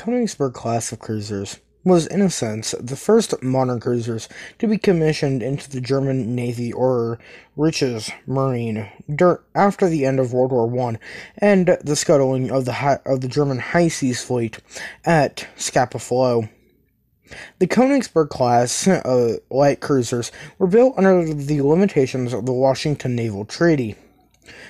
Königsberg class of cruisers was, in a sense, the first modern cruisers to be commissioned into the German Navy or Reichsmarine after the end of World War One and the scuttling of the high, of the German High Seas Fleet at Scapa Flow. The Königsberg class uh, light cruisers were built under the limitations of the Washington Naval Treaty.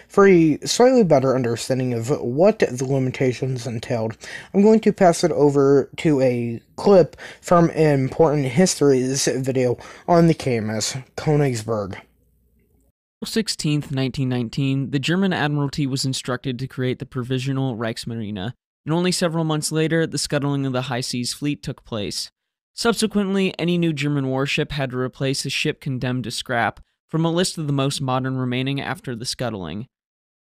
For a slightly better understanding of what the limitations entailed, I'm going to pass it over to a clip from an Important Histories video on the KMS Königsberg. April 16, 1919, the German Admiralty was instructed to create the Provisional Reichsmarine, and only several months later, the scuttling of the High Seas Fleet took place. Subsequently, any new German warship had to replace a ship condemned to scrap from a list of the most modern remaining after the scuttling.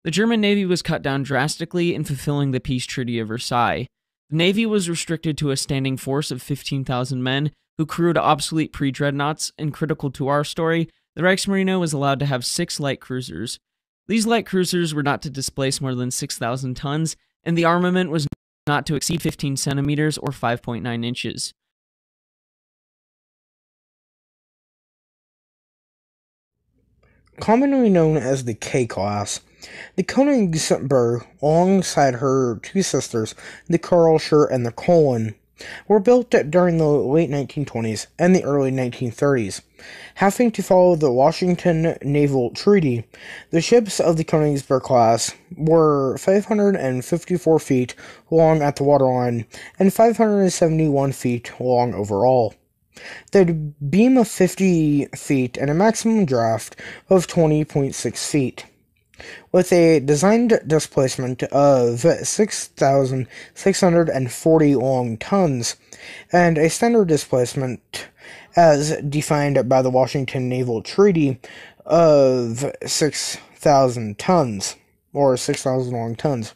The German Navy was cut down drastically in fulfilling the peace treaty of Versailles. The Navy was restricted to a standing force of 15,000 men who crewed obsolete pre dreadnoughts, and critical to our story, the Reichsmarine was allowed to have six light cruisers. These light cruisers were not to displace more than 6,000 tons, and the armament was not to exceed 15 centimeters or 5.9 inches. Commonly known as the K class, the Königsberg, alongside her two sisters, the Karlsruhe and the Köln, were built during the late 1920s and the early 1930s. Having to follow the Washington Naval Treaty, the ships of the Königsberg class were 554 feet long at the waterline and 571 feet long overall. They had a beam of 50 feet and a maximum draft of 20.6 feet with a designed displacement of 6,640 long tons and a standard displacement as defined by the Washington Naval Treaty of 6,000 tons or 6,000 long tons.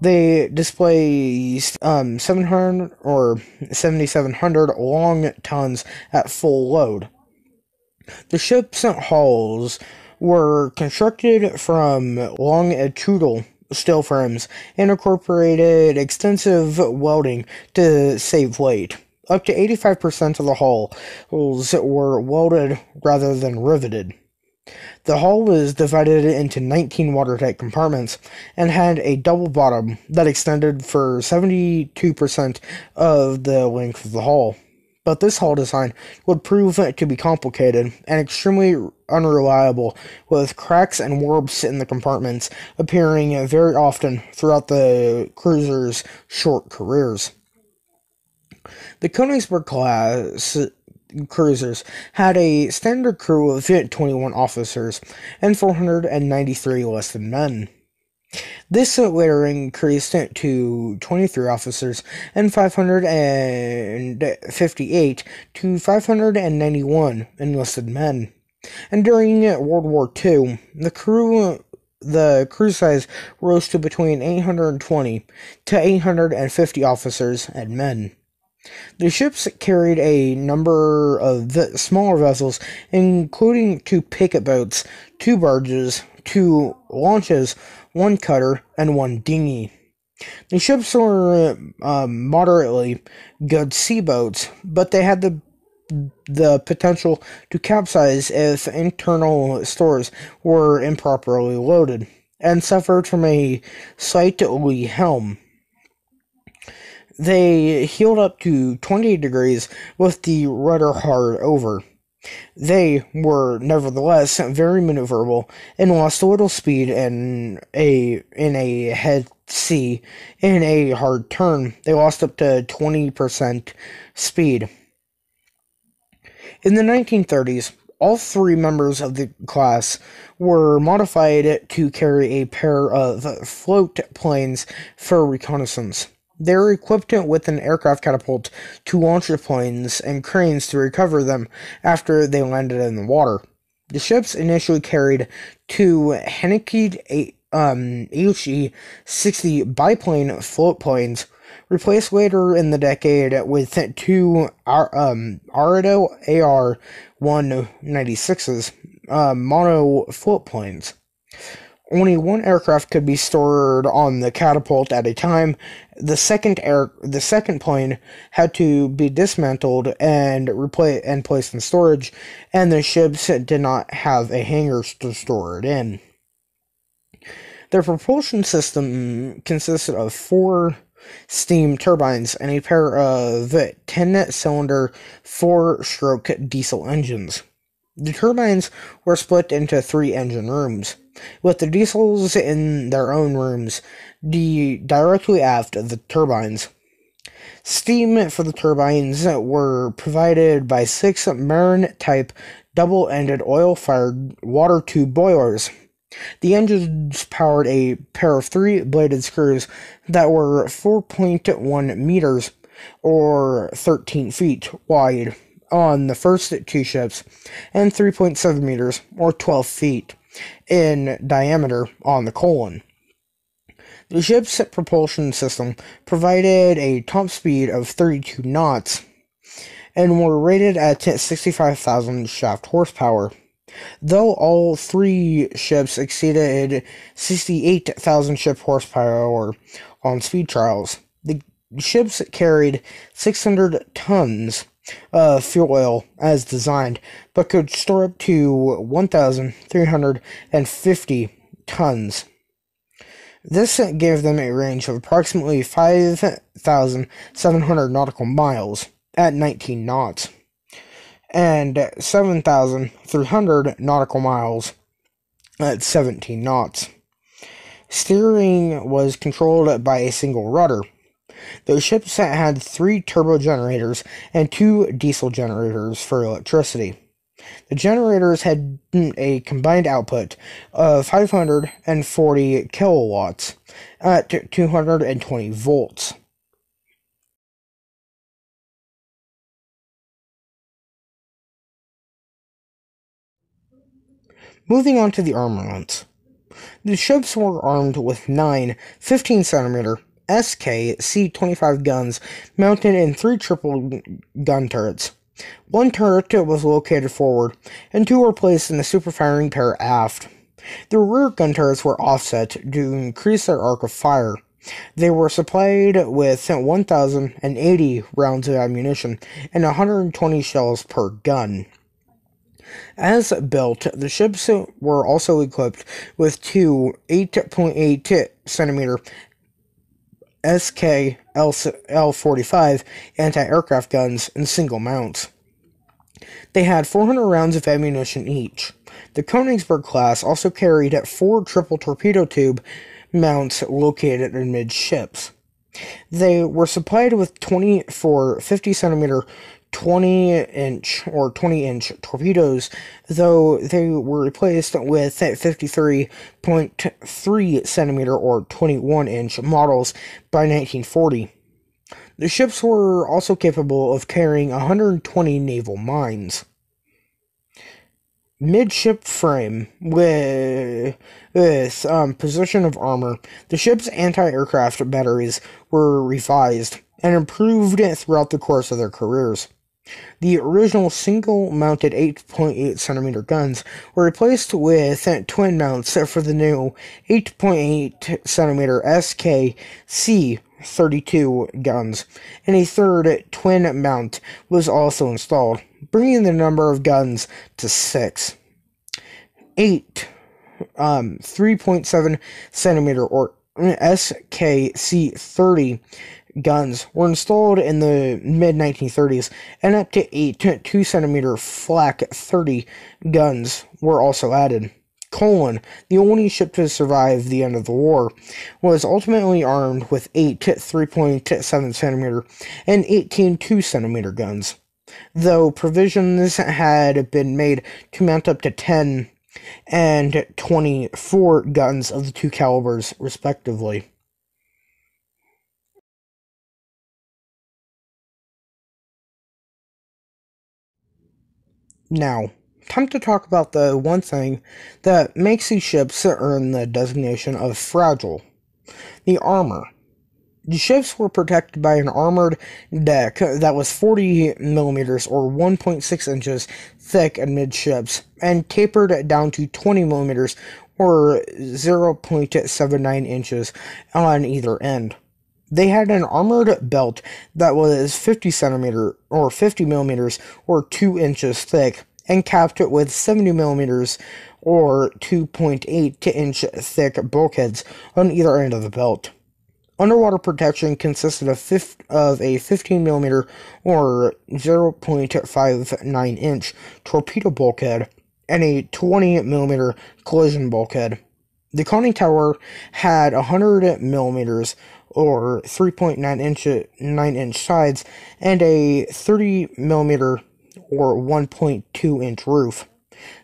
They display um, 700 or 7,700 long tons at full load. The ship's and hulls were constructed from longitudinal steel frames and incorporated extensive welding to save weight. Up to 85% of the hulls were welded rather than riveted. The hull was divided into 19 watertight compartments and had a double bottom that extended for 72% of the length of the hull but this hull design would prove to be complicated and extremely unreliable, with cracks and warps in the compartments appearing very often throughout the cruiser's short careers. The Königsberg class cruisers had a standard crew of 21 officers and 493 less than men. This later increased to 23 officers and 558 to 591 enlisted men. And during World War II, the crew the crew size rose to between 820 to 850 officers and men. The ships carried a number of smaller vessels, including two picket boats, two barges, two launches, one cutter, and one dinghy. The ships were uh, moderately good sea boats, but they had the the potential to capsize if internal stores were improperly loaded, and suffered from a slight lee helm. They heeled up to 20 degrees with the rudder hard over. They were nevertheless very maneuverable and lost a little speed in a in a head sea in a hard turn. They lost up to 20% speed. In the 1930s, all three members of the class were modified to carry a pair of float planes for reconnaissance. They were equipped with an aircraft catapult to launch the planes and cranes to recover them after they landed in the water. The ships initially carried two Heinkel um, HE-60 biplane float planes, replaced later in the decade with two um, Arado AR-196s uh, mono float planes. Only one aircraft could be stored on the catapult at a time. The second air, the second plane had to be dismantled and replaced and placed in storage, and the ships did not have a hangar to store it in. Their propulsion system consisted of four steam turbines and a pair of 10 cylinder, four stroke diesel engines. The turbines were split into three engine rooms, with the diesels in their own rooms directly aft of the turbines. Steam for the turbines were provided by six Marin type double ended oil fired water tube boilers the engines powered a pair of three bladed screws that were 4.1 meters or 13 feet wide on the first two ships and 3.7 meters or 12 feet in diameter on the Köln. The ship's propulsion system provided a top speed of 32 knots and were rated at 65,000 shaft horsepower. Though all three ships exceeded 68,000 ship horsepower on speed trials, the ships carried 600 tons of fuel oil as designed, but could store up to 1,350 tons. This gave them a range of approximately 5,700 nautical miles at 19 knots and 7,300 nautical miles at 17 knots. Steering was controlled by a single rudder. The ships had three turbo generators and two diesel generators for electricity. The generators had a combined output of 540 kilowatts at 220 volts. Moving on to the armaments. The ships were armed with nine 15 centimeter SK C 25 guns mounted in three triple gun turrets. One turret was located forward, and two were placed in the super firing pair aft. The rear gun turrets were offset to increase their arc of fire. They were supplied with 1,080 rounds of ammunition and 120 shells per gun. As built, the ships were also equipped with two 8.8 centimeter SK L 45 anti aircraft guns in single mounts. They had 400 rounds of ammunition each. The Königsberg class also carried four triple torpedo tube mounts located amidships. They were supplied with 24 50 centimeter 20 inch or 20 inch torpedoes, though they were replaced with 53.3 centimeter or 21 inch models by 1940. The ships were also capable of carrying 120 naval mines. Midship frame with, with um, position of armor, the ship's anti-aircraft batteries were revised and improved throughout the course of their careers. The original single mounted 8.8 centimeter guns were replaced with twin mounts for the new 8.8 centimeter SKC 32 guns, and a third twin mount was also installed, bringing the number of guns to six. Eight um, 3.7 centimeter or SKC 30 guns were installed in the mid 1930s, and up to eight 2 centimeter flak 30 guns were also added. Köln, the only ship to survive the end of the war, was ultimately armed with eight 3.7 centimeter and 18 2 centimeter guns, though provisions had been made to mount up to 10 and 24 guns of the two calibers, respectively. Now, time to talk about the one thing that makes these ships earn the designation of fragile the armor. The ships were protected by an armored deck that was 40 millimeters or 1.6 inches thick amidships and tapered down to 20 millimeters or 0.79 inches on either end. They had an armored belt that was 50 centimeter or 50 millimeters or 2 inches thick and capped it with 70 millimeters or 2.8 inch thick bulkheads on either end of the belt. Underwater protection consisted of, of a 15 millimeter or 0.59 inch torpedo bulkhead and a 20 millimeter collision bulkhead. The conning tower had 100 millimeters or 3.9 inch 9 inch sides and a 30 millimeter or 1.2 inch roof.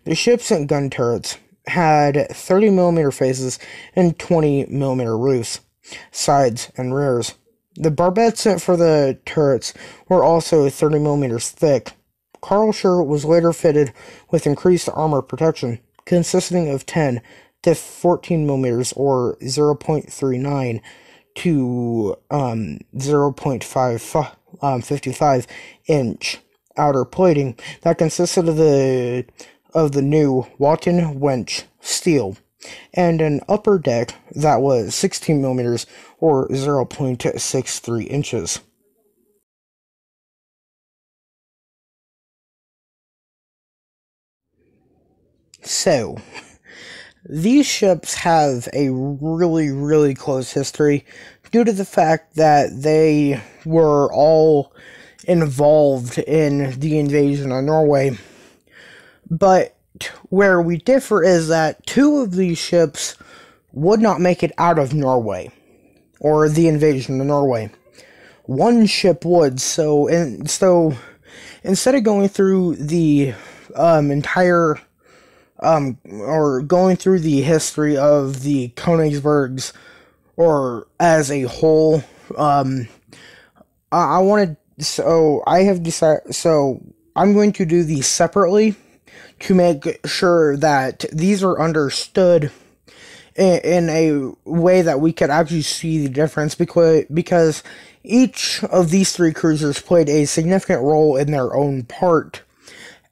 The ship's gun turrets had 30 millimeter faces and 20 millimeter roofs, sides and rears. The barbettes for the turrets were also 30 millimeters thick. Karlsruhe was later fitted with increased armor protection, consisting of 10 to 14 millimeters or 0.39 to um, 0.55 um, inch outer plating that consisted of the of the new Wotan Weich steel and an upper deck that was 16 millimeters or 0.63 inches. So, these ships have a really, really close history due to the fact that they were all involved in the invasion of Norway. But where we differ is that two of these ships would not make it out of Norway or the invasion of Norway. One ship would, so and so instead of going through the um, entire um, or going through the history of the Königsbergs or as a whole, um, I, I wanted so I have decided so I'm going to do these separately to make sure that these are understood in, in a way that we could actually see the difference because because each of these three cruisers played a significant role in their own part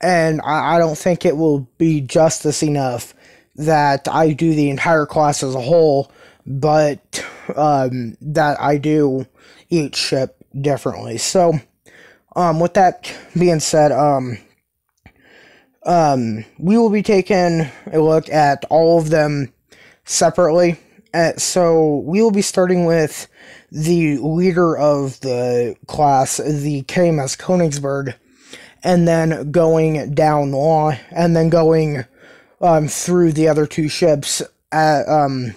and I, I don't think it will be justice enough that I do the entire class as a whole, but um, that I do each ship differently. So, um, with that being said, um, um, we will be taking a look at all of them separately. Uh, so we will be starting with the leader of the class, the KMS Königsberg, and then going down line, and then going um, through the other two ships at, um,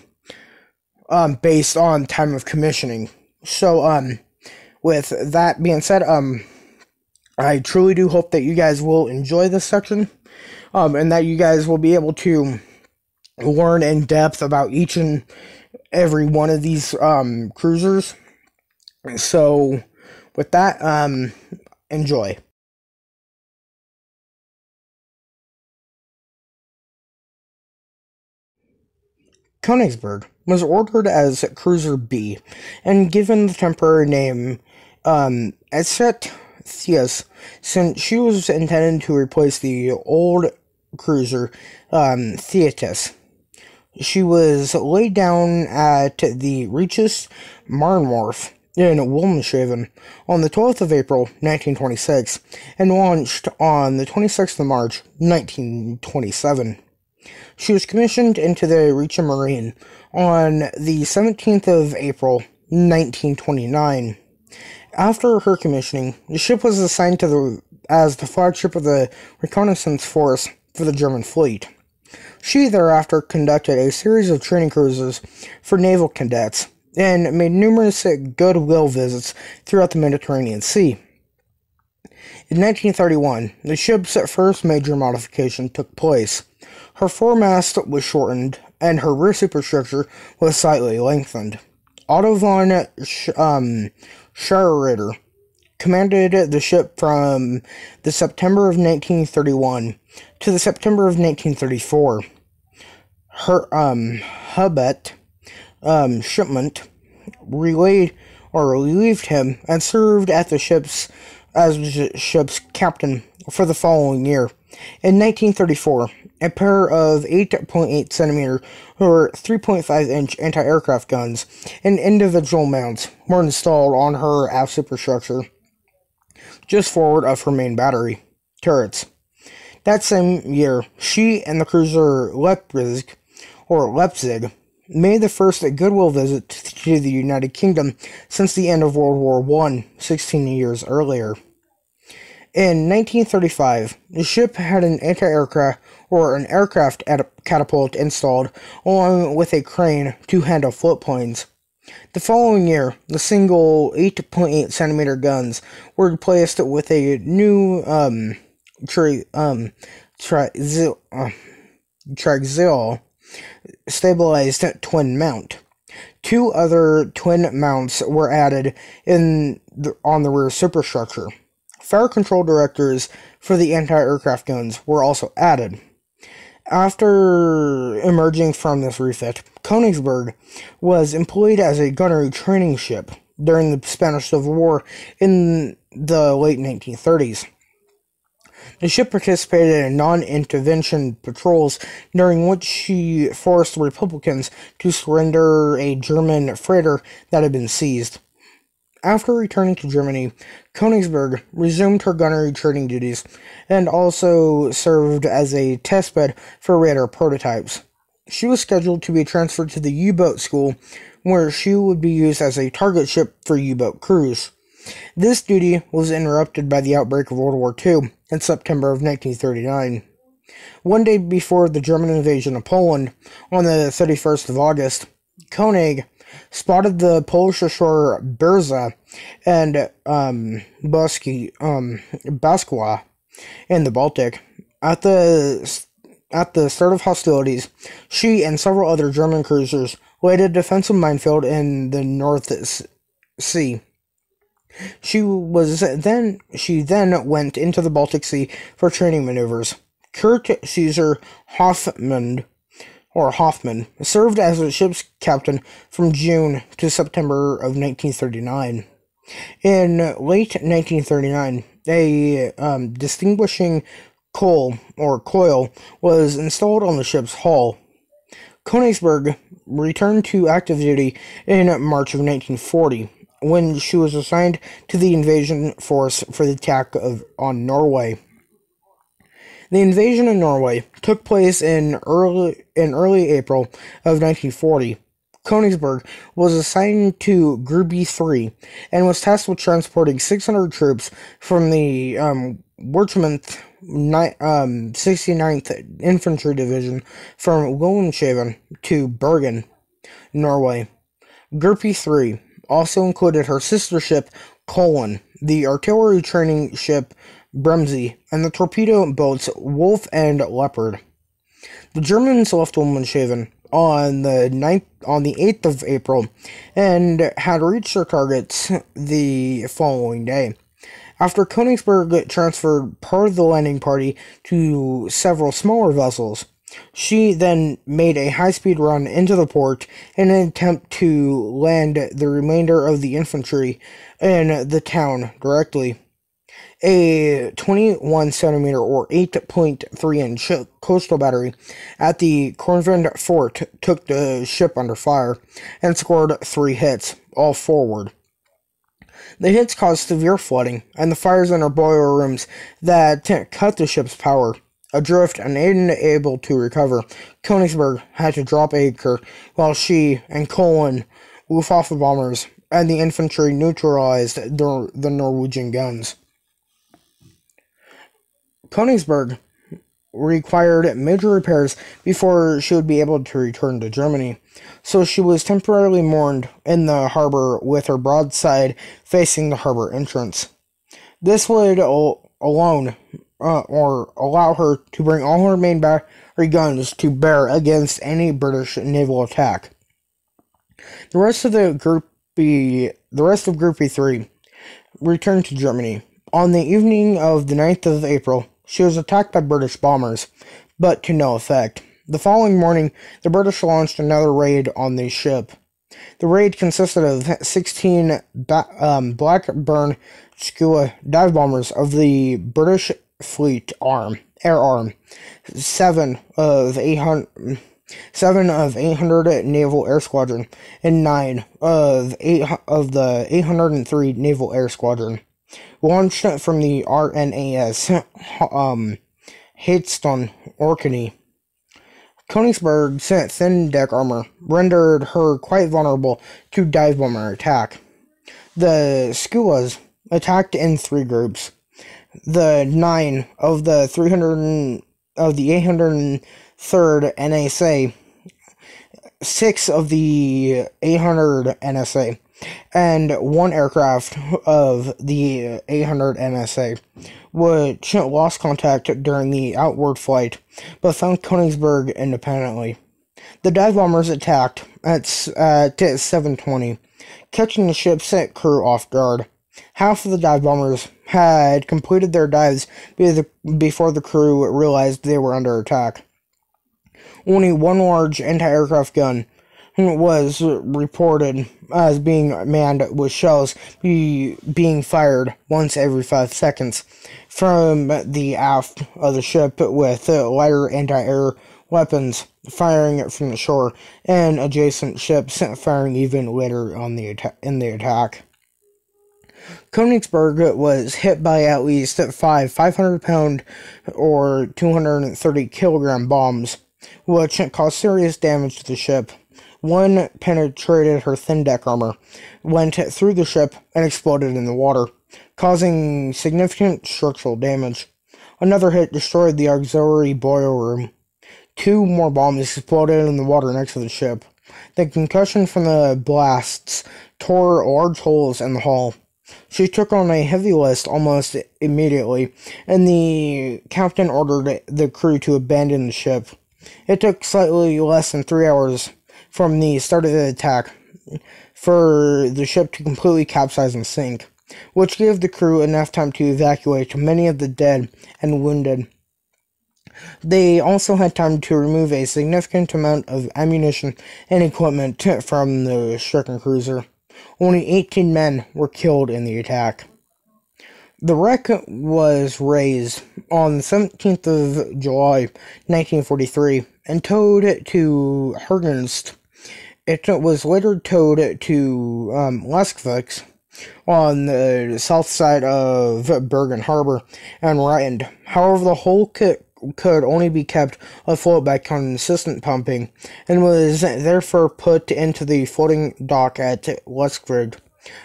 um, based on time of commissioning. So, um, with that being said, um, I truly do hope that you guys will enjoy this section, um, and that you guys will be able to learn in depth about each and every one of these um, cruisers. So, with that, um, enjoy. Königsberg was ordered as Cruiser B and given the temporary name um, Ersatz Thetis since she was intended to replace the old cruiser um. She was laid down at the Regis Marnwharf in Wilhelmshaven on the 12th of April 1926 and launched on the 26th of March 1927. She was commissioned into the Reichsmarine on the 17th of April 1929. After her commissioning, the ship was assigned to the as the flagship of the reconnaissance force for the German fleet. She thereafter conducted a series of training cruises for naval cadets and made numerous goodwill visits throughout the Mediterranean Sea. In 1931, the ship's first major modification took place. Her foremast was shortened, and her rear superstructure was slightly lengthened. Otto von um, Schrader commanded the ship from the September of 1931 to the September of 1934. Her um, Hubert um, Schmundt relayed or relieved him and served at the ship's as ship's captain for the following year, In 1934, a pair of 8.8 centimeter or 3.5 inch anti aircraft guns and individual mounts were installed on her aft superstructure, just forward of her main battery turrets. That same year, she and the cruiser Leipzig, or Leipzig, made the first goodwill visit to the United Kingdom since the end of World War I, 16 years earlier. In 1935, the ship had an anti-aircraft or an aircraft catapult installed along with a crane to handle float planes. The following year, the single 8.8 centimeter guns were replaced with a new um, tri- um, tri- uh, stabilized twin mount. Two other twin mounts were added in the, on the rear superstructure. Fire control directors for the anti-aircraft guns were also added. After emerging from this refit, Königsberg was employed as a gunnery training ship during the Spanish Civil War in the late 1930s. The ship participated in non-intervention patrols during which she forced the Republicans to surrender a German freighter that had been seized. After returning to Germany, Königsberg resumed her gunnery training duties and also served as a testbed for radar prototypes. She was scheduled to be transferred to the U-boat school, where she would be used as a target ship for U-boat crews. This duty was interrupted by the outbreak of World War II in September of 1939. One day before the German invasion of Poland, on the 31st of August, Koenig spotted the Polish ashore Burza and um, Busky, um, Baskwa in the Baltic. At the at the start of hostilities, she and several other German cruisers laid a defensive minefield in the North Sea. She was then she then went into the Baltic Sea for training maneuvers. Kurt Caesar Hoffmann or Hoffman served as the ship's captain from June to September of 1939. In late 1939, a um, distinguishing coal or coil was installed on the ship's hull. Königsberg returned to active duty in March of 1940 when she was assigned to the invasion force for the attack of on Norway. The invasion of Norway took place in early in early April of 1940. Königsberg was assigned to Gruppe 3 and was tasked with transporting 600 troops from the um, Regiment um, 69th Infantry Division from Wilhelmshaven to Bergen, Norway. Gruppe 3 also included her sister ship Köln, the artillery training ship Bremse, and the torpedo boats Wolf and Leopard. The Germans left Wilhelmshaven on the 9th, on the 8th of April and had reached their targets the following day. After Königsberg transferred part of the landing party to several smaller vessels, she then made a high speed run into the port in an attempt to land the remainder of the infantry in the town directly. A 21 centimeter or 8.3 inch coastal battery at the Kvarven fort took the ship under fire and scored three hits, all forward. The hits caused severe flooding and the fires in her boiler rooms that cut the ship's power. Adrift and unable to recover, Königsberg had to drop anchor while she and Köln, Luftwaffe bombers, and the infantry neutralized the, the Norwegian guns. Königsberg required major repairs before she would be able to return to Germany, so she was temporarily moored in the harbor with her broadside facing the harbor entrance. This would alone uh, or allow her to bring all her main battery guns to bear against any British naval attack. The rest of the group B, the rest of Group B3 returned to Germany. On the evening of the 9th of April, she was attacked by British bombers, but to no effect. The following morning, the British launched another raid on the ship. The raid consisted of 16 ba- um, Blackburn Skua dive bombers of the British Fleet Arm. Air Arm, seven of 800. Seven of 800 Naval Air Squadron, and nine of eight of the 803 Naval Air Squadron, launched from the RNAS um, Hatston Orkney. Königsberg's thin deck armor rendered her quite vulnerable to dive bomber attack. The Skuas attacked in three groups. The nine of the 300 of the 803rd NSA, six of the 800 NSA, and one aircraft of the 800 NSA, which lost contact during the outward flight, but found Königsberg independently. The dive bombers attacked at, at 720, catching the ship's crew off guard. Half of the dive bombers had completed their dives before the crew realized they were under attack. Only one large anti-aircraft gun was reported as being manned with shells be, being fired once every five seconds from the aft of the ship with lighter anti-air weapons firing it from the shore and adjacent ships firing even later on the in the attack. Königsberg was hit by at least five 500 pound or 230 kilogram bombs, which caused serious damage to the ship. One penetrated her thin deck armor, went through the ship, and exploded in the water, causing significant structural damage. Another hit destroyed the auxiliary boiler room. Two more bombs exploded in the water next to the ship. The concussion from the blasts tore large holes in the hull. She took on a heavy list almost immediately, and the captain ordered the crew to abandon the ship. It took slightly less than three hours from the start of the attack for the ship to completely capsize and sink, which gave the crew enough time to evacuate many of the dead and wounded. They also had time to remove a significant amount of ammunition and equipment from the stricken cruiser. Only 18 men were killed in the attack. The wreck was raised on the 17th of July, 1943, and towed to Hergenst it was later towed to um, Leskvik on the south side of Bergen Harbor and rightened. However, the hull could, could only be kept afloat by consistent pumping and was therefore put into the floating dock at Leskvik.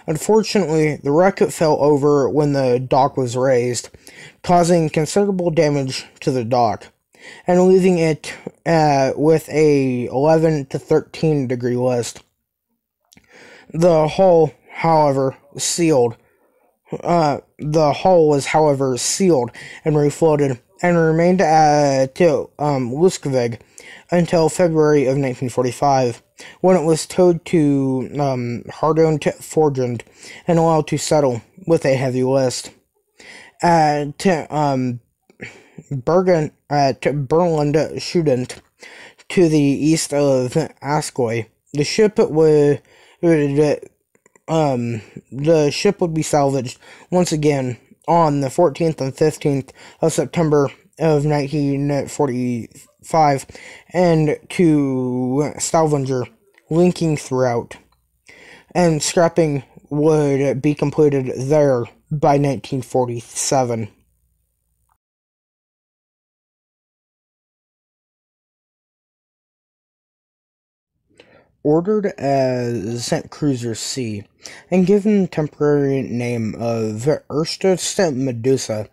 Unfortunately, the wreck fell over when the dock was raised, causing considerable damage to the dock and leaving it uh, with a 11 to 13 degree list. The hull, however, sealed. Uh, the hull was, however, sealed and refloated and remained at um, Luskvig until February of 1945, when it was towed to um, Hardont Forgend and allowed to settle with a heavy list. At um, Bergen at Berland Student to the east of Askøy. The ship would, um, the ship would be salvaged once again on the 14th and 15th of September of 1945 and to Stavanger, linking throughout. And scrapping would be completed there by 1947. Ordered as Saint Cruiser C and given temporary name of Ersatz Medusa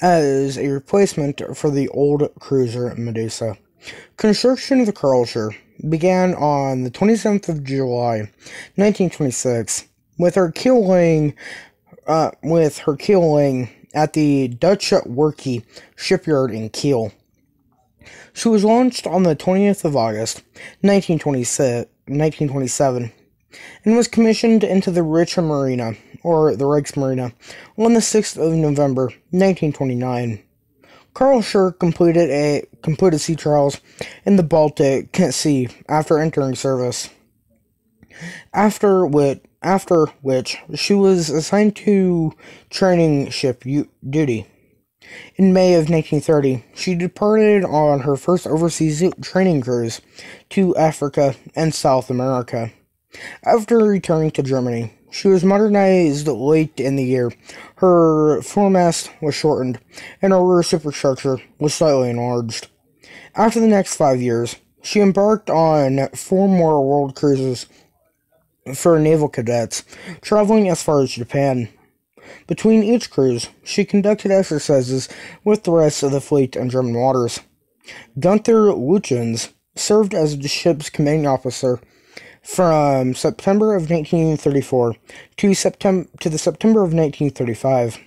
as a replacement for the old cruiser Medusa. Construction of the Karlsruhe began on the 27th of July, 1926, with her keel laying, uh, with her at the Deutsche Werke shipyard in Kiel. She was launched on the 20th of August, 1926, 1927 and was commissioned into the Richa Marina, or the Reichsmarine, on the 6th of November 1929. Karlsruhe completed a completed sea trials in the Baltic Sea after entering service. After which, after which she was assigned to training ship duty. In May of 1930, she departed on her first overseas training cruise to Africa and South America. After returning to Germany, she was modernized late in the year. Her foremast was shortened, and her rear superstructure was slightly enlarged. After the next five years, she embarked on four more world cruises for naval cadets, traveling as far as Japan. Between each cruise, she conducted exercises with the rest of the fleet in German waters. Gunther Lütjens served as the ship's commanding officer from September of 1934 to September to the September of 1935.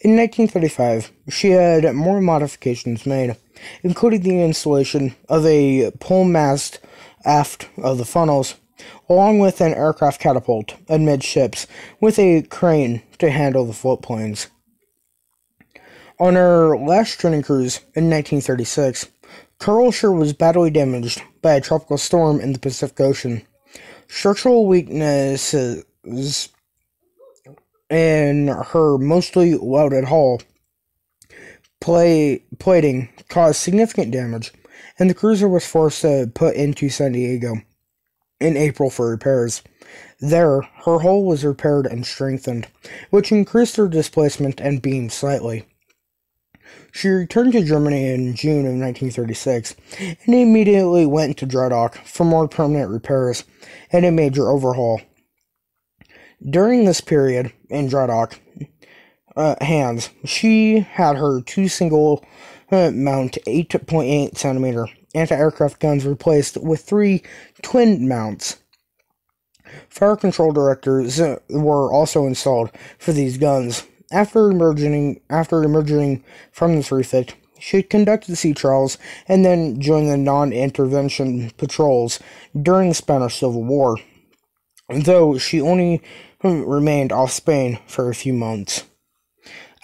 In 1935, she had more modifications made, including the installation of a pole mast aft of the funnels, along with an aircraft catapult amidships with a crane to handle the floatplanes. On her last training cruise in 1936, Karlsruhe was badly damaged by a tropical storm in the Pacific Ocean. Structural weaknesses in her mostly welded hull play, plating caused significant damage, and the cruiser was forced to put into San Diego in April for repairs. There, her hull was repaired and strengthened, which increased her displacement and beam slightly. She returned to Germany in June of 1936 and immediately went to dry dock for more permanent repairs and a major overhaul. During this period in dry dock uh, hands, she had her two single uh, mount 8.8 centimeter anti aircraft guns replaced with three twin mounts. Fire control directors uh, were also installed for these guns, after emerging, after emerging from this refit, she conducted sea trials and then joined the non-intervention patrols during the Spanish Civil War, though she only remained off Spain for a few months.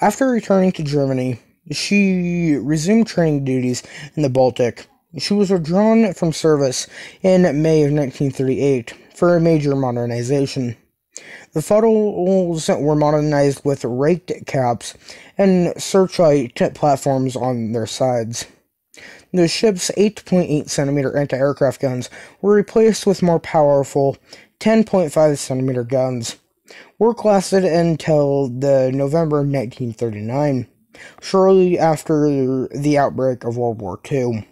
After returning to Germany, she resumed training duties in the Baltic. She was withdrawn from service in May of 1938 for a major modernization. The funnels were modernized with raked caps and searchlight platforms on their sides. The ship's 8.8 centimeter anti-aircraft guns were replaced with more powerful 10.5 centimeter guns. Work lasted until the November 1939, shortly after the outbreak of World War II.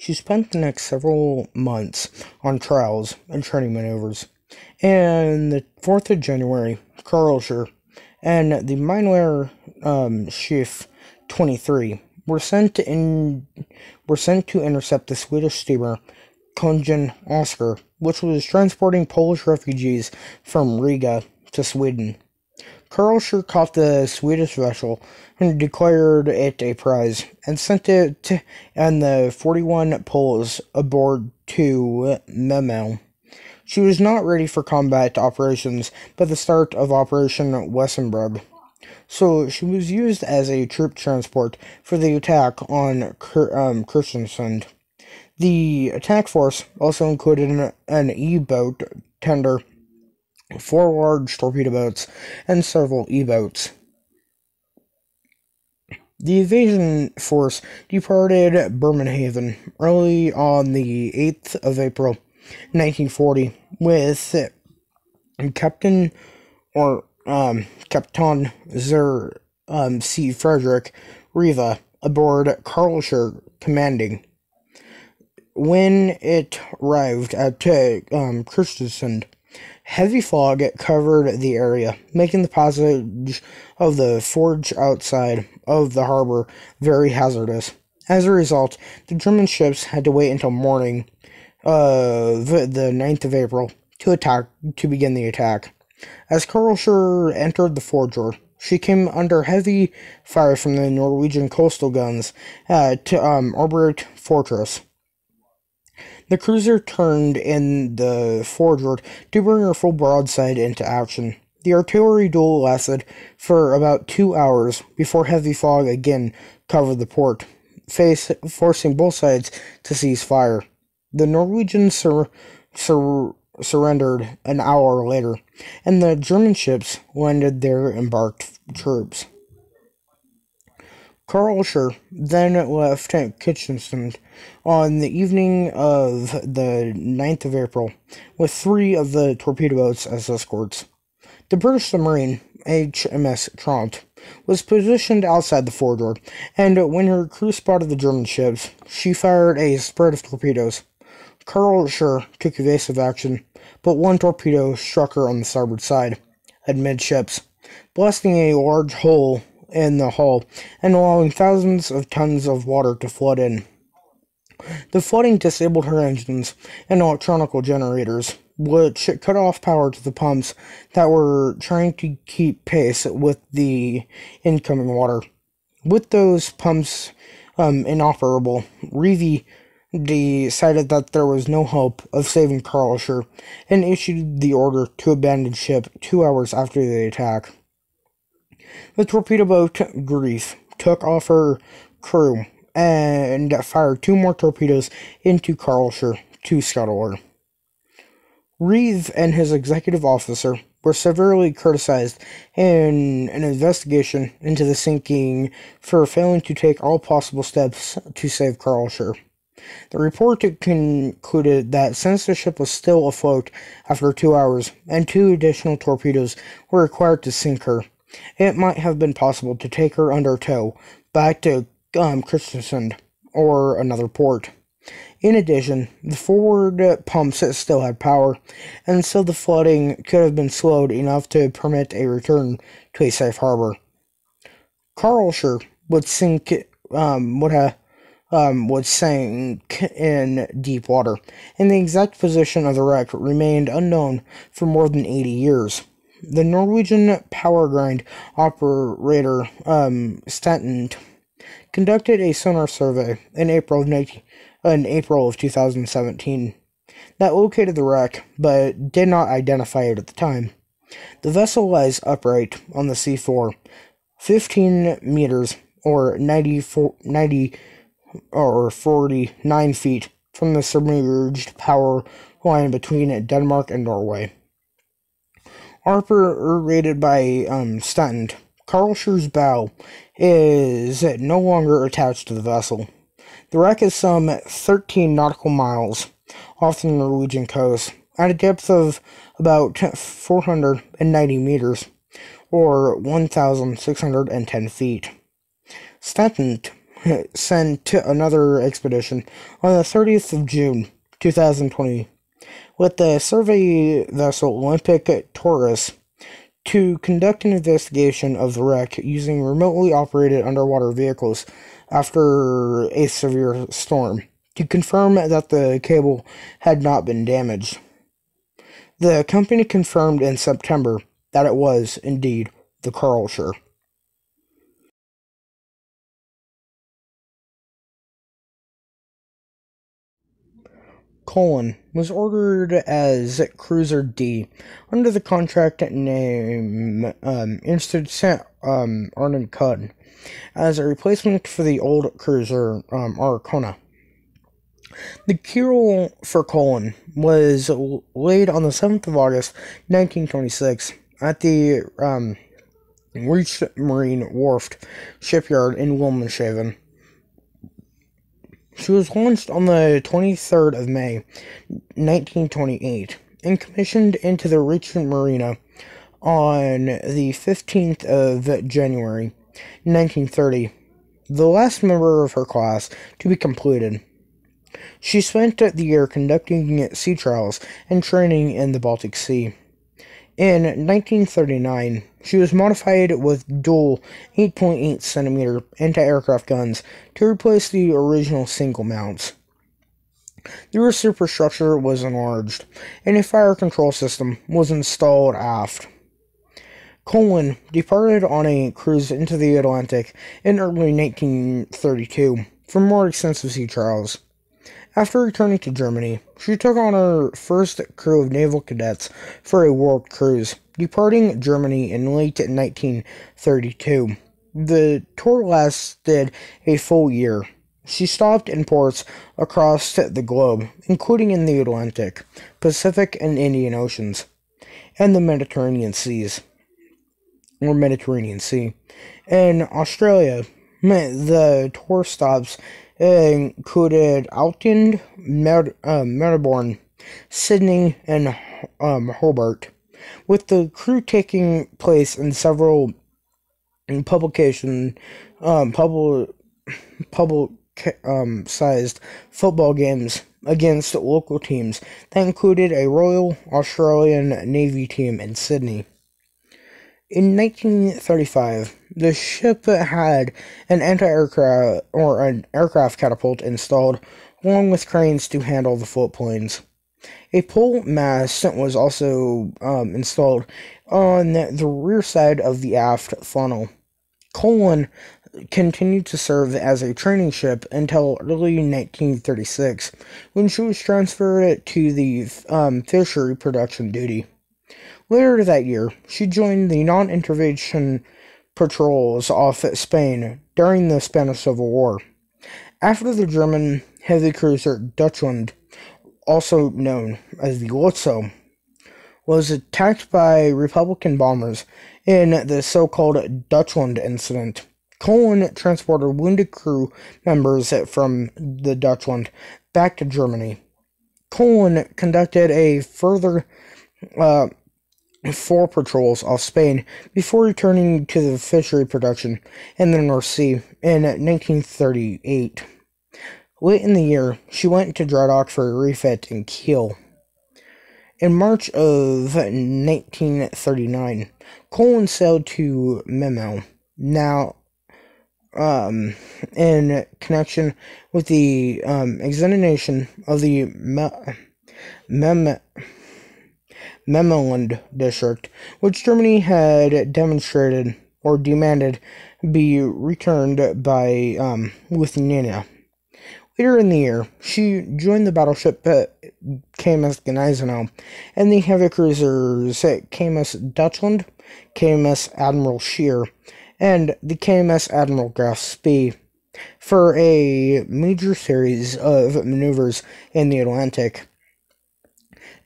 She spent the next several months on trials and training maneuvers and the 4th of January, Karlsruhe and the Minor um, Schiff 23 were sent in were sent to intercept the Swedish steamer Kongen Oscar, which was transporting Polish refugees from Riga to Sweden. Karlsruhe caught the Swedish vessel and declared it a prize and sent it and the 41 Poles aboard to Memel. She was not ready for combat operations by the start of Operation Weserübung, so she was used as a troop transport for the attack on um. The attack force also included an, an E-boat tender, four large torpedo boats, and several E-boats. The invasion force departed Bremerhaven early on the 8th of April 1940 with Captain or um, Captain Zer um, C. Frederick Rieve aboard Karlsruhe commanding. When it arrived at um, Kristiansand, heavy fog covered the area, making the passage of the forge outside of the harbor very hazardous. As a result, the German ships had to wait until morning of the 9th of April to attack to begin the attack. As Karlsruhe entered the forger, she came under heavy fire from the Norwegian coastal guns at um, Orbert Fortress. The cruiser turned in the forward to bring her full broadside into action. The artillery duel lasted for about two hours before heavy fog again covered the port, face, forcing both sides to cease fire. The Norwegians sur- sur- surrendered an hour later, and the German ships landed their embarked troops. Karlsruhe then left Kristiansand on the evening of the 9th of April with three of the torpedo boats as escorts. The British submarine, HMS Truant, was positioned outside the fore and when her crew spotted the German ships, she fired a spread of torpedoes. Karlsruhe took evasive action, but one torpedo struck her on the starboard side, amidships, blasting a large hole in the hull and allowing thousands of tons of water to flood in. The flooding disabled her engines and electronic generators, which cut off power to the pumps that were trying to keep pace with the incoming water. With those pumps um, inoperable, Rieve decided that there was no hope of saving Karlsruhe and issued the order to abandon ship two hours after the attack. The torpedo boat Greif took off her crew and fired two more torpedoes into Karlsruhe to scuttle her. Rieve and his executive officer were severely criticized in an investigation into the sinking for failing to take all possible steps to save Karlsruhe. The report concluded that since the ship was still afloat after two hours and two additional torpedoes were required to sink her, it might have been possible to take her under tow back to um, Kristiansand or another port. In addition, the forward pumps still had power, and so the flooding could have been slowed enough to permit a return to a safe harbor. Karlsruhe would sink um, would have um, would sink in deep water, and the exact position of the wreck remained unknown for more than 80 years. The Norwegian power grind operator um, conducted a sonar survey in April of 19, in April of 2017 that located the wreck but did not identify it at the time. The vessel lies upright on the seafloor, 15 meters or 94, 90 or 49 feet from the submerged power line between Denmark and Norway. Harper rated by um, Statnett. Carl Ussher's bow is no longer attached to the vessel. The wreck is some 13 nautical miles off the Norwegian coast at a depth of about 490 meters or 1,610 feet. Statnett sent another expedition on the 30th of June 2020 with the survey vessel Olympic Taurus to conduct an investigation of the wreck using remotely operated underwater vehicles after a severe storm to confirm that the cable had not been damaged. The company confirmed in September that it was indeed the Carl Köln was ordered as Cruiser D under the contract name um, Institut um, Arnon as a replacement for the old cruiser um, Arkona. The keel for Köln was laid on the 7th of August 1926 at the um, Reach Marine Wharf shipyard in Wilhelmshaven. She was launched on the 23rd of May, 1928, and commissioned into the Reichsmarine on the 15th of January, 1930, the last member of her class to be completed. She spent the year conducting sea trials and training in the Baltic Sea. In 1939, she was modified with dual 8.8 centimeter anti-aircraft guns to replace the original single mounts. The rear superstructure was enlarged, and a fire control system was installed aft. Köln departed on a cruise into the Atlantic in early 1932 for more extensive sea trials. After returning to Germany, she took on her first crew of naval cadets for a world cruise, departing Germany in late 1932. The tour lasted a full year. She stopped in ports across the globe, including in the Atlantic, Pacific, and Indian Oceans, and the Mediterranean Seas, or Mediterranean Sea. In Australia, The tour stops included Alton, Mer- uh, Melbourne, Sydney, and um, Hobart, with the crew taking place in several publication, um, public, public um, sized football games against local teams that included a Royal Australian Navy team in Sydney. In 1935, the ship had an anti-aircraft or an aircraft catapult installed, along with cranes to handle the floatplanes. A pole mast was also um, installed on the rear side of the aft funnel. Köln continued to serve as a training ship until early 1936, when she was transferred to the um, fishery production duty. Later that year, she joined the non intervention patrols off Spain during the Spanish Civil War. After the German heavy cruiser Deutschland, also known as the Lützow, was attacked by Republican bombers in the so called Deutschland incident. Köln transported wounded crew members from the Deutschland back to Germany. Köln conducted a further uh, four patrols off Spain before returning to the fishery production in the North Sea in 1938. Late in the year, she went to dry dock for a refit in Kiel. In March of 1939, Köln sailed to Memel, now um, in connection with the um, examination of the Me- Mem- Memelland district, which Germany had demonstrated or demanded be returned by um, Lithuania. Later in the year, she joined the battleship KMS Gneisenau and the heavy cruisers KMS Deutschland, KMS Admiral Scheer, and the KMS Admiral Graf Spee for a major series of maneuvers in the Atlantic.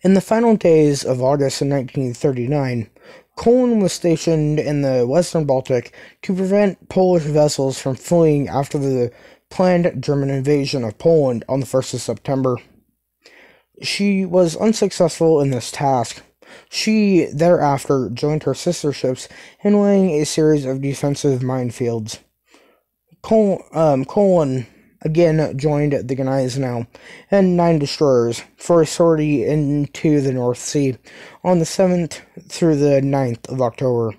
In the final days of August of 1939, Köln was stationed in the western Baltic to prevent Polish vessels from fleeing after the planned German invasion of Poland on the 1st of September. She was unsuccessful in this task. She thereafter joined her sister ships in laying a series of defensive minefields. Col- um, again joined the Gneisenau and nine destroyers for a sortie into the North Sea on the 7th through the 9th of October.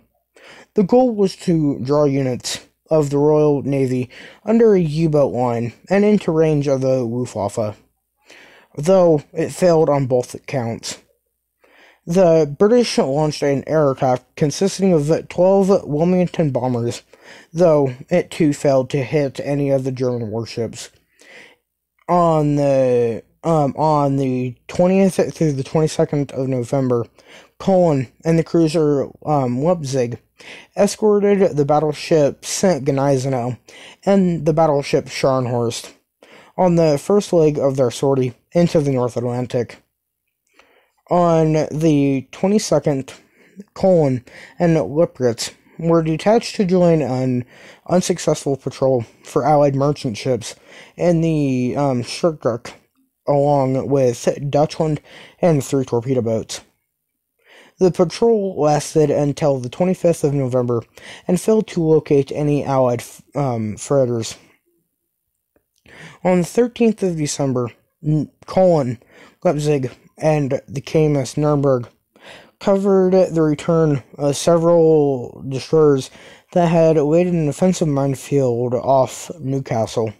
The goal was to draw units of the Royal Navy under a U-boat line and into range of the Luftwaffe, though it failed on both accounts. The British launched an aircraft consisting of 12 Wellington bombers, though it too failed to hit any of the German warships. On the um, on the 20th through the 22nd of November, Köln and the cruiser um, Leipzig escorted the battleship St. Gneisenau and the battleship Scharnhorst on the first leg of their sortie into the North Atlantic. On the 22nd, Köln and Leipzig were detached to join an unsuccessful patrol for Allied merchant ships in the um, along with Deutschland and three torpedo boats. The patrol lasted until the 25th of November and failed to locate any Allied um, freighters. On the 13th of December, Köln, Leipzig, and the KMS Nuremberg covered the return of several destroyers that had waited an offensive minefield off Newcastle.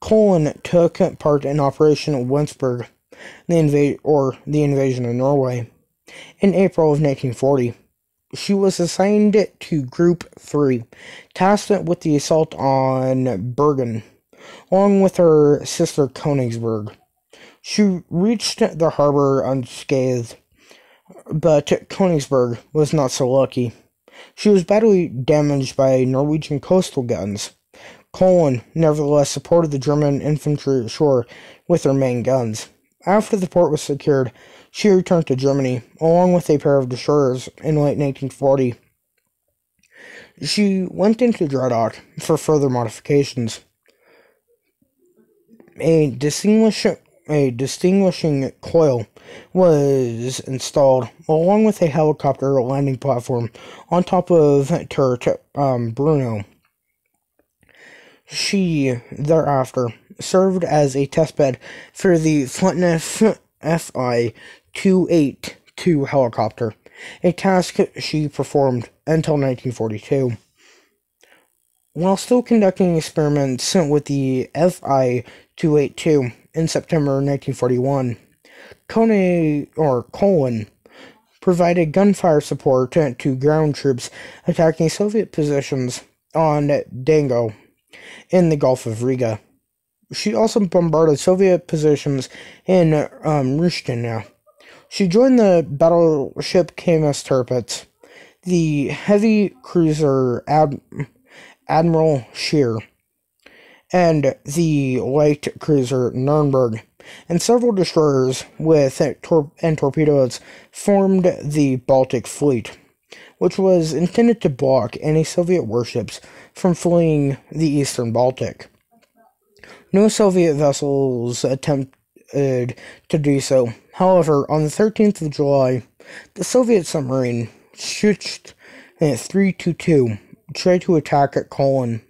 Köln took part in Operation Weserübung, the or the invasion of Norway. In April of 1940, she was assigned to Group 3, tasked with the assault on Bergen, along with her sister Königsberg. She reached the harbor unscathed, but Königsberg was not so lucky. She was badly damaged by Norwegian coastal guns. Köln nevertheless supported the German infantry ashore with her main guns. After the port was secured, she returned to Germany, along with a pair of destroyers, in late 1940. She went into dry dock for further modifications. A distinguish a distinguishing coil was installed along with a helicopter landing platform on top of turret um, Bruno. She thereafter served as a testbed for the Flettner FI 282 helicopter, a task she performed until 1942. While still conducting experiments with the FI 282 in September 1941, Kone or Köln provided gunfire support to ground troops attacking Soviet positions on Dagö in the Gulf of Riga. She also bombarded Soviet positions in um, Ristna. She joined the battleship KMS Tirpitz, the heavy cruiser Ad- Admiral Scheer, and the light cruiser Nürnberg, and several destroyers with tor- and torpedoes formed the Baltic Fleet, which was intended to block any Soviet warships from fleeing the eastern Baltic. No Soviet vessels attempted to do so. However, on the 13th of July, the Soviet submarine Schucht 322 tried to attack at Köln,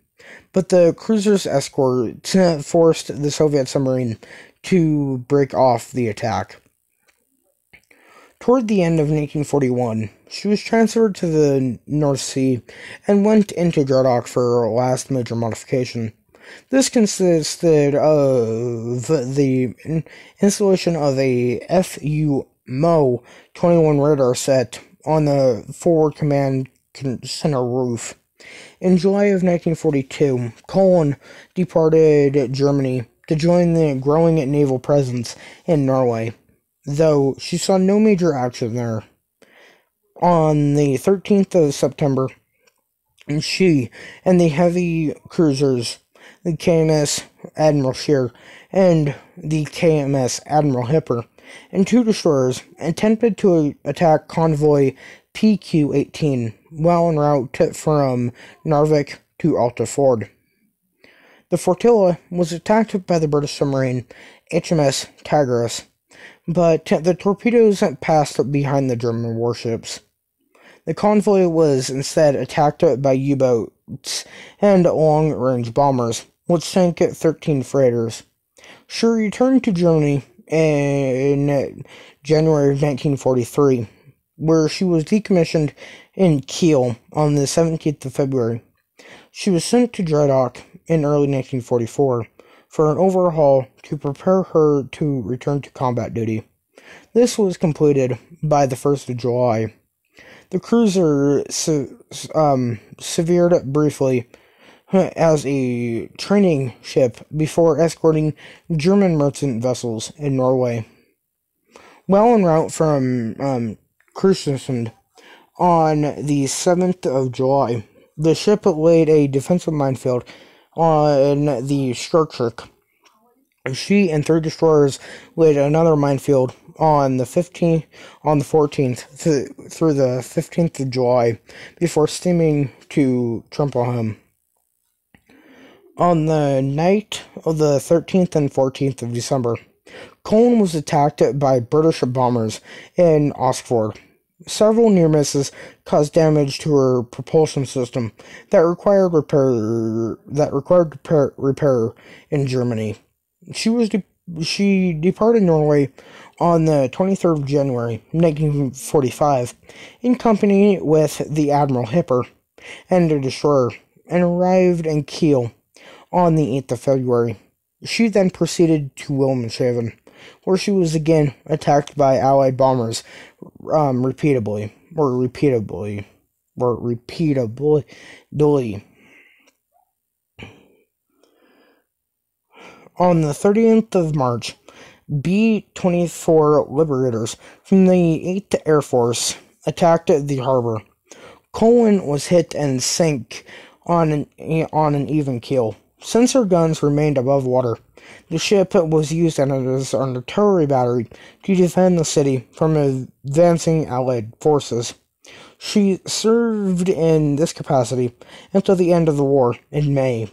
but the cruiser's escort forced the Soviet submarine to break off the attack. Toward the end of 1941, she was transferred to the North Sea and went into dry dock for her last major modification. This consisted of the installation of a FU MO 21 radar set on the forward command center roof. In July of 1942, Köln departed Germany to join the growing naval presence in Norway, though she saw no major action there. On the 13th of September, she and the heavy cruisers the KMS Admiral Scheer, and the KMS Admiral Hipper, and two destroyers attempted to attack convoy PQ 18 while en route from Narvik to Altafjord. The flotilla was attacked by the British submarine HMS Tigris, but the torpedoes passed behind the German warships. The convoy was instead attacked by U boats and long range bombers, which sank 13 freighters. She returned to Germany in January of 1943, where she was decommissioned in Kiel on the 17th of February. She was sent to dry dock in early 1944 for an overhaul to prepare her to return to combat duty. This was completed by the 1st of July. The cruiser um, severed briefly as a training ship before escorting German merchant vessels in Norway. Well en route from um, on the 7th of July, the ship laid a defensive minefield on the Sturkirk. She and three destroyers laid another minefield on the 15th, on the 14th th- through the 15th of July before steaming to Trumpenham. On the night of the 13th and 14th of December, Köln was attacked by British bombers in Oslofjord. Several near misses caused damage to her propulsion system that required repair that required repair, repair in Germany. She was de- she departed Norway on the 23rd of January 1945 in company with the Admiral Hipper and a destroyer and arrived in Kiel on the 8th of February. She then proceeded to Wilhelmshaven, where she was again attacked by Allied bombers um, repeatedly, or repeatedly, or repeatedly. On the 30th of March, B 24 Liberators from the 8th Air Force attacked the harbor. Köln was hit and sank on an, on an even keel. Since her guns remained above water. The ship was used as an artillery battery to defend the city from advancing Allied forces. She served in this capacity until the end of the war in May.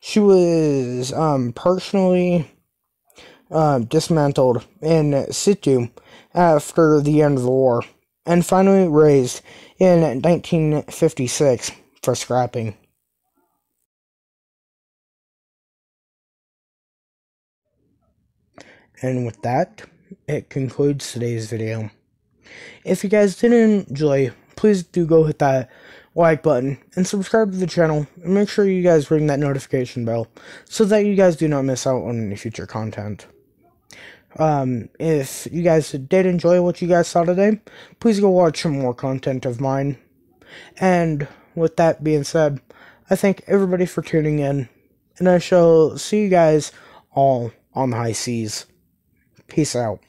She was um, personally uh, dismantled in situ after the end of the war and finally raised in 1956 for scrapping. And with that, it concludes today's video. If you guys did enjoy, please do go hit that like button and subscribe to the channel and make sure you guys ring that notification bell so that you guys do not miss out on any future content. Um, if you guys did enjoy what you guys saw today, please go watch some more content of mine. And with that being said, I thank everybody for tuning in, and I shall see you guys all on the high seas. Peace out.